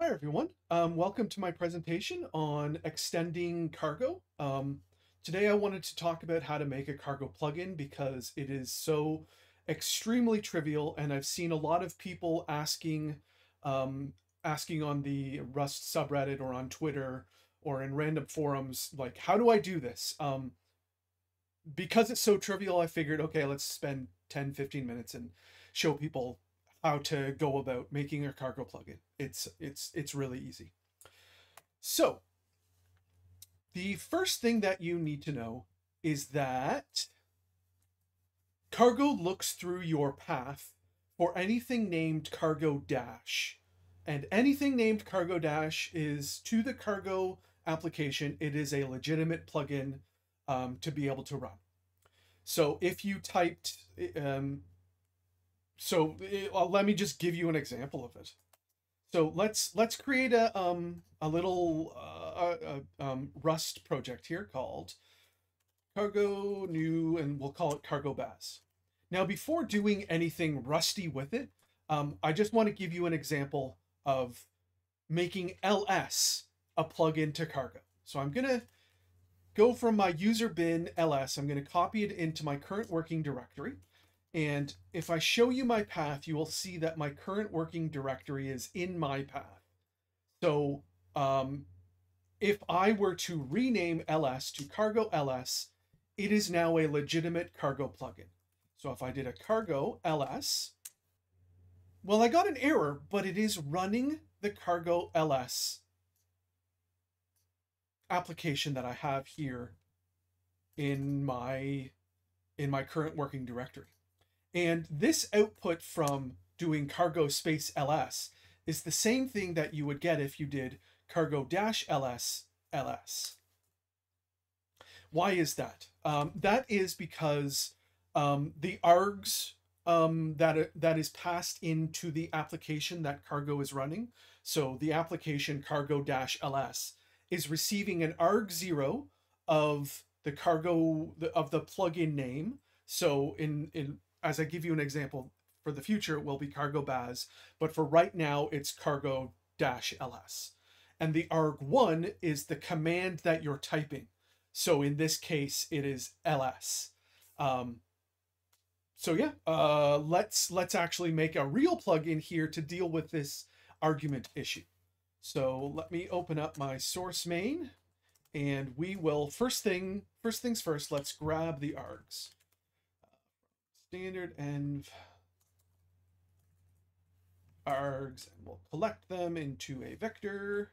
Hi everyone, um, welcome to my presentation on extending cargo. Um, today I wanted to talk about how to make a cargo plugin because it is so extremely trivial and I've seen a lot of people asking um, asking on the Rust subreddit or on Twitter or in random forums like how do I do this? Um, because it's so trivial I figured okay let's spend 10 15 minutes and show people how to go about making a cargo plugin. It's it's it's really easy. So, the first thing that you need to know is that cargo looks through your path for anything named cargo dash. And anything named cargo dash is to the cargo application, it is a legitimate plugin um, to be able to run. So if you typed um, so uh, let me just give you an example of it. So let's let's create a um a little uh, a, um, Rust project here called cargo new and we'll call it cargo baz. Now before doing anything rusty with it, um, I just want to give you an example of making ls a plugin to cargo. So I'm gonna go from my user bin ls. I'm gonna copy it into my current working directory. And if I show you my path, you will see that my current working directory is in my path. So um, if I were to rename ls to cargo ls, it is now a legitimate cargo plugin. So if I did a cargo ls, well, I got an error, but it is running the cargo ls application that I have here in my in my current working directory. And this output from doing cargo space ls is the same thing that you would get if you did cargo dash ls ls. Why is that? Um, that is because um, the args um, that that is passed into the application that cargo is running. So the application cargo dash ls is receiving an arg zero of the cargo of the plugin name. So in in as I give you an example, for the future it will be cargo baz, but for right now it's cargo dash ls. And the arg1 is the command that you're typing. So in this case, it is ls. Um, so yeah, uh, let's let's actually make a real plugin here to deal with this argument issue. So let me open up my source main and we will first thing first things first, let's grab the args standard env args, and we'll collect them into a vector.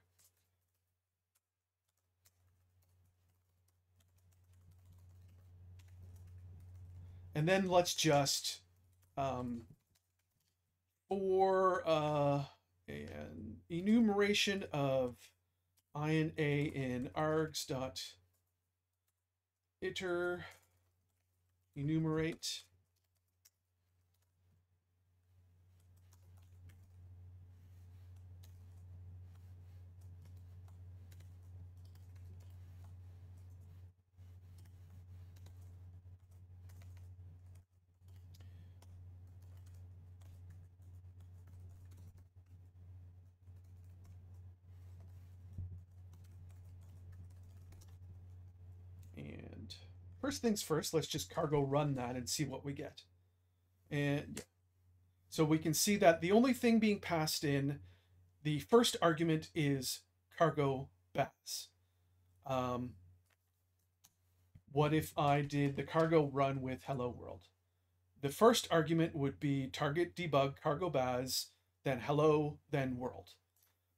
And then let's just, um, for uh, an enumeration of INA in args dot iter enumerate First things first, let's just cargo run that and see what we get. And so we can see that the only thing being passed in the first argument is cargo baz. Um, what if I did the cargo run with hello world? The first argument would be target debug cargo baz, then hello, then world.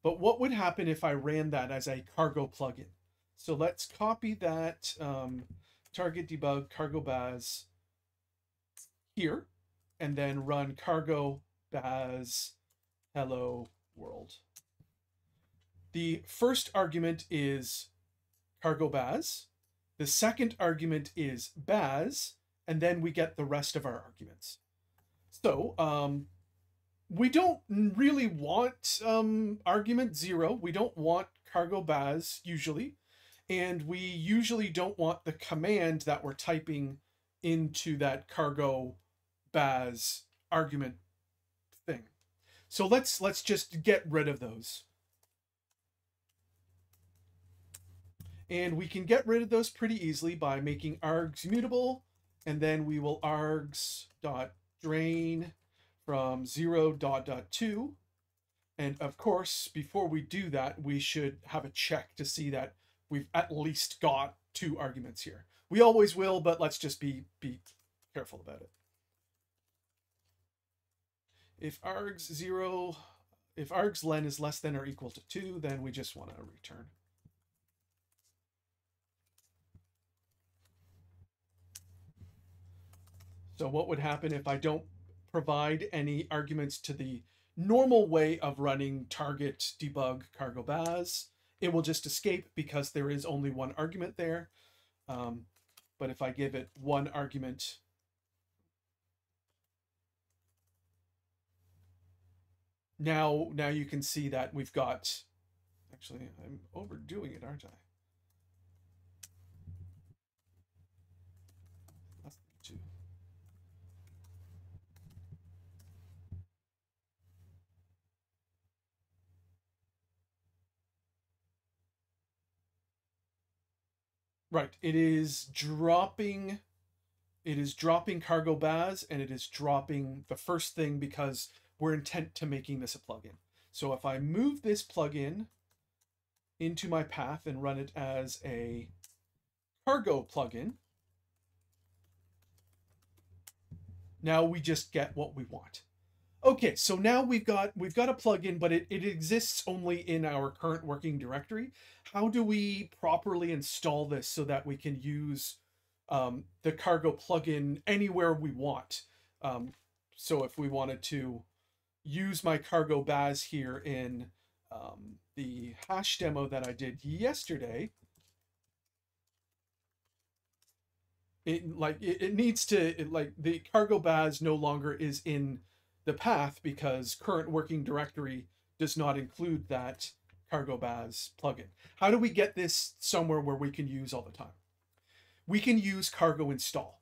But what would happen if I ran that as a cargo plugin? So let's copy that um, target debug cargo baz here, and then run cargo baz hello world. The first argument is cargo baz. The second argument is baz, and then we get the rest of our arguments. So um, we don't really want um, argument zero. We don't want cargo baz usually and we usually don't want the command that we're typing into that cargo baz argument thing. So let's let's just get rid of those. And we can get rid of those pretty easily by making args mutable, and then we will args dot drain from 0 dot dot 2. And of course, before we do that, we should have a check to see that we've at least got two arguments here. We always will, but let's just be, be careful about it. If args 0, if args len is less than or equal to 2, then we just want to return. So what would happen if I don't provide any arguments to the normal way of running target debug cargo baz? It will just escape because there is only one argument there. Um, but if I give it one argument, now now you can see that we've got actually I'm overdoing it, aren't I? Right. It is dropping it is dropping cargo baz and it is dropping the first thing because we're intent to making this a plugin. So if I move this plugin into my path and run it as a cargo plugin, now we just get what we want. Okay, so now we've got we've got a plugin, but it, it exists only in our current working directory. How do we properly install this so that we can use um, the cargo plugin anywhere we want? Um, so if we wanted to use my cargo baz here in um, the hash demo that I did yesterday, it like it, it needs to it, like the cargo baz no longer is in the path because current working directory does not include that cargo baz plugin. How do we get this somewhere where we can use all the time? We can use cargo install.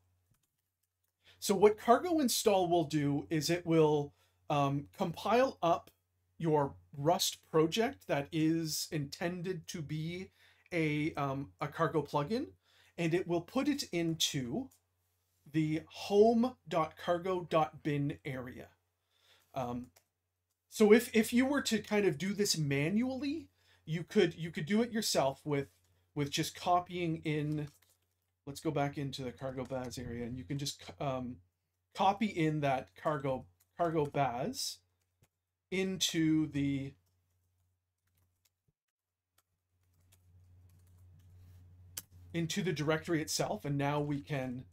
So what cargo install will do is it will um, compile up your Rust project that is intended to be a, um, a cargo plugin, and it will put it into the home.cargo.bin area. Um, so if if you were to kind of do this manually, you could you could do it yourself with with just copying in. Let's go back into the cargo baz area, and you can just um, copy in that cargo cargo baz into the into the directory itself and now we can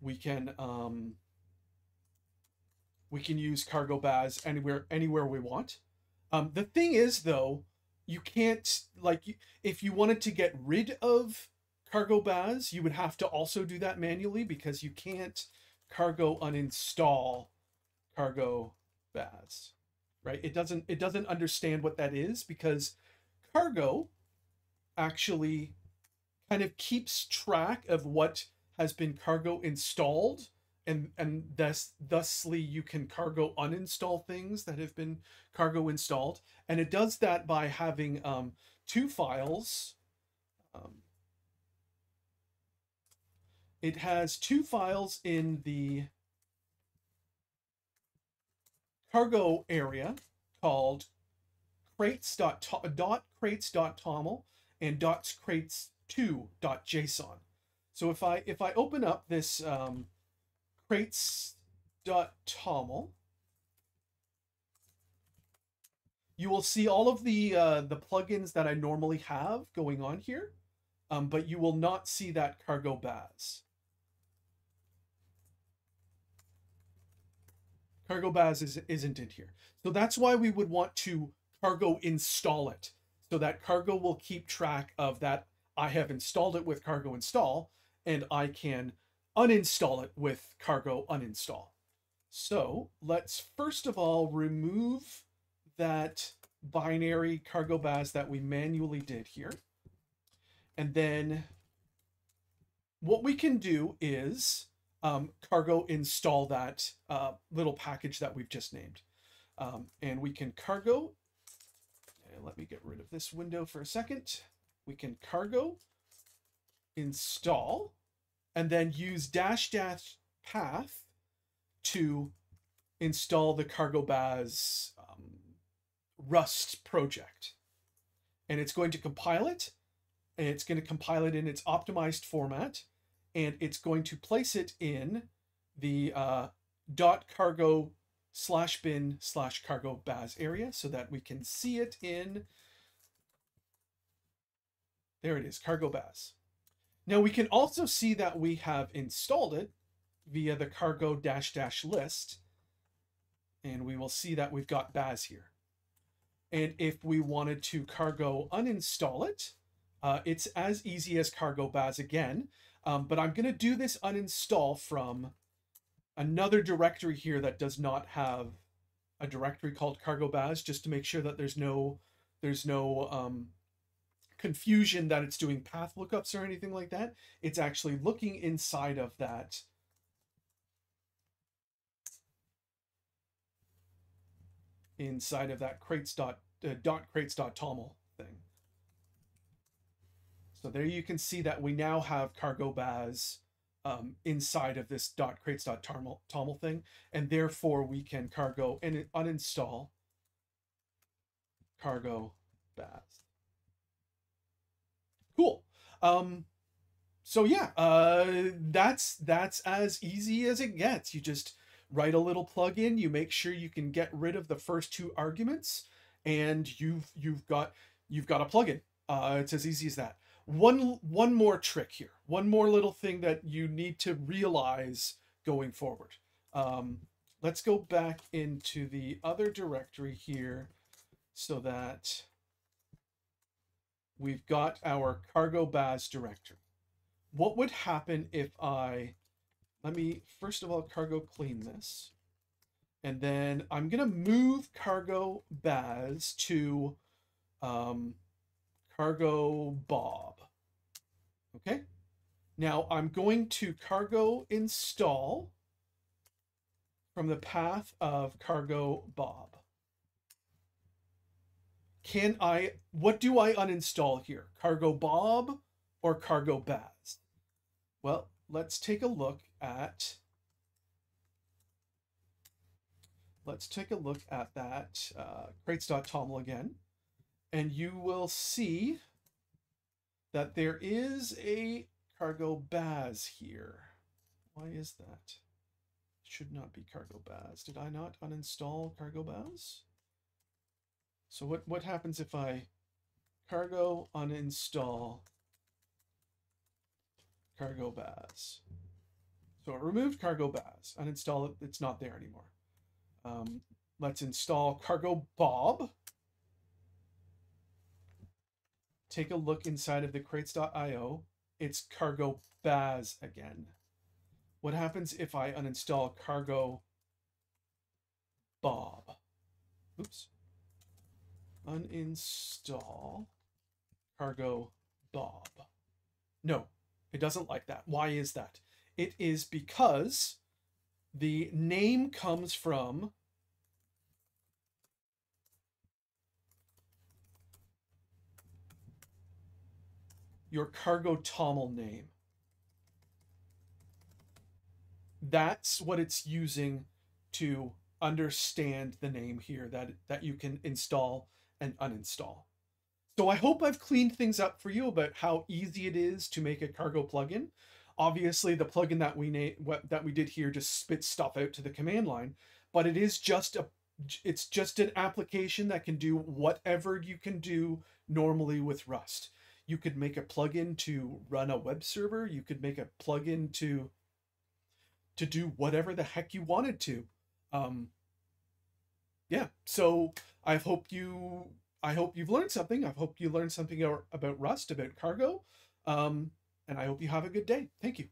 we can um we can use cargo baz anywhere anywhere we want. Um, the thing is, though, you can't like if you wanted to get rid of cargo baz, you would have to also do that manually because you can't cargo uninstall cargo baz, right? It doesn't it doesn't understand what that is because cargo actually kind of keeps track of what has been cargo installed and and thus thusly you can cargo uninstall things that have been cargo installed. And it does that by having um, two files um, it has two files in the cargo area called crates.toml and dots crates2.json so if i if i open up this um, crates.toml. You will see all of the uh, the plugins that I normally have going on here, um, but you will not see that cargo baz. Cargo baz is, isn't in here. So that's why we would want to cargo install it so that cargo will keep track of that I have installed it with cargo install and I can uninstall it with cargo uninstall. So let's first of all remove that binary cargo baz that we manually did here. And then what we can do is um, cargo install that uh, little package that we've just named. Um, and we can cargo let me get rid of this window for a second. We can cargo, install, and then use dash dash path to install the Cargobaz um, Rust project. And it's going to compile it, and it's going to compile it in its optimized format, and it's going to place it in the uh, dot cargo slash bin slash cargo baz area so that we can see it in there it is cargo baz now we can also see that we have installed it via the cargo dash dash list and we will see that we've got baz here. And if we wanted to cargo uninstall it uh, it's as easy as cargo baz again. Um, but i'm going to do this uninstall from another directory here that does not have a directory called cargo baz just to make sure that there's no there's no um, confusion that it's doing path lookups or anything like that. It's actually looking inside of that inside of that crates dot uh, dot crates dot toml thing. So there you can see that we now have cargo baz um, inside of this dot crates dot toml thing, and therefore we can cargo and uninstall cargo baz. Cool. Um, so yeah, uh, that's that's as easy as it gets. You just write a little plugin. You make sure you can get rid of the first two arguments, and you've you've got you've got a plugin. Uh, it's as easy as that one one more trick here one more little thing that you need to realize going forward um, let's go back into the other directory here so that we've got our cargo baz directory what would happen if i let me first of all cargo clean this and then i'm to move cargo baz to um, cargo bob. Okay. Now I'm going to cargo install from the path of cargo bob. Can I, what do I uninstall here? Cargo bob or cargo baz? Well, let's take a look at, let's take a look at that uh, crates.toml again and you will see that there is a cargo baz here. Why is that? should not be cargo baz. Did I not uninstall cargo baz? So what, what happens if I cargo uninstall cargo baz? So it removed cargo baz. Uninstall it. It's not there anymore. Um, let's install cargo bob. take a look inside of the crates.io. It's cargo baz again. What happens if I uninstall cargo bob? Oops. Uninstall cargo bob. No, it doesn't like that. Why is that? It is because the name comes from your cargo toml name. That's what it's using to understand the name here that, that you can install and uninstall. So I hope I've cleaned things up for you about how easy it is to make a cargo plugin. Obviously, the plugin that we that we did here just spits stuff out to the command line, but it is just a it's just an application that can do whatever you can do normally with Rust. You could make a plugin to run a web server. You could make a plugin to to do whatever the heck you wanted to. Um, yeah, so I hope you I hope you've learned something. I hope you learned something about Rust, about cargo. Um, and I hope you have a good day. Thank you.